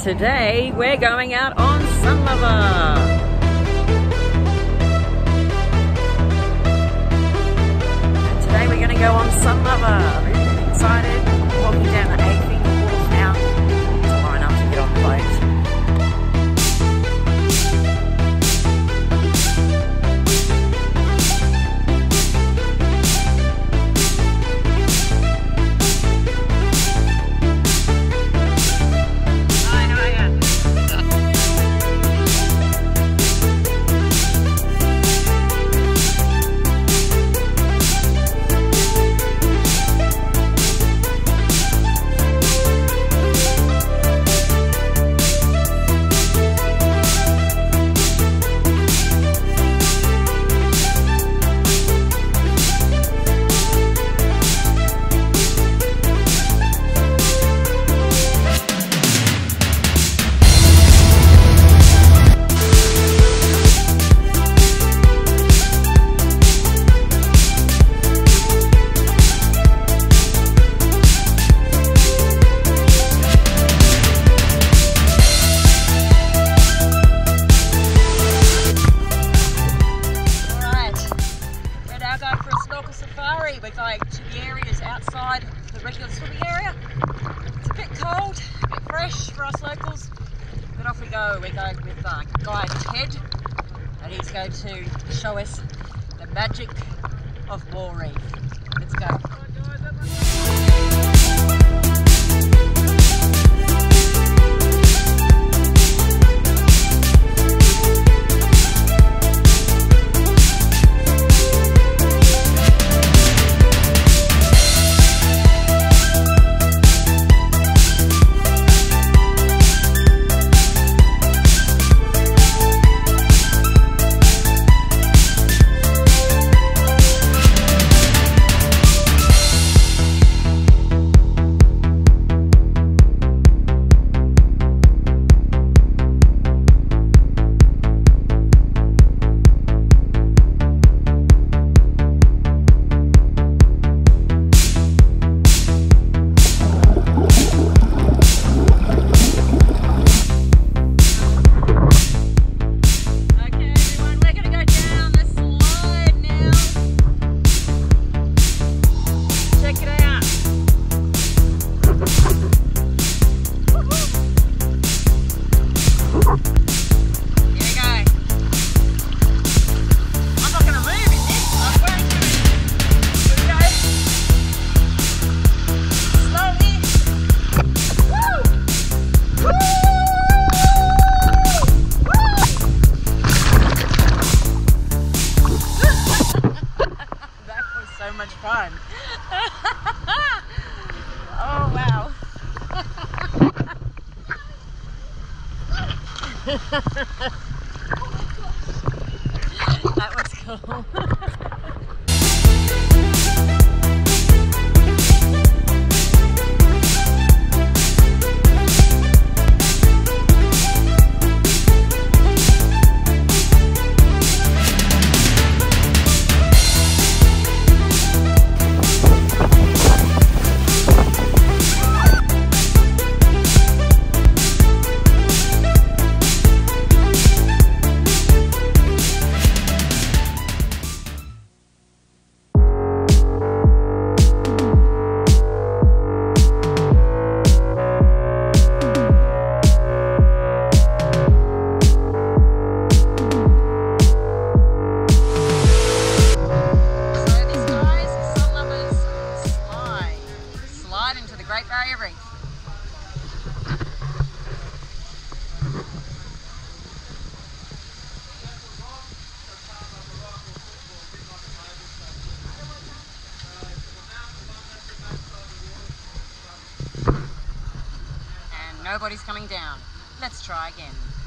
today we're going out on Sun We're going to the areas outside the regular swimming area. It's a bit cold, a bit fresh for us locals, but off we go. We're going with uh, guide Ted, and he's going to show us the magic of Moore Reef. Let's go. oh wow. that was cool. nobody's coming down. Let's try again.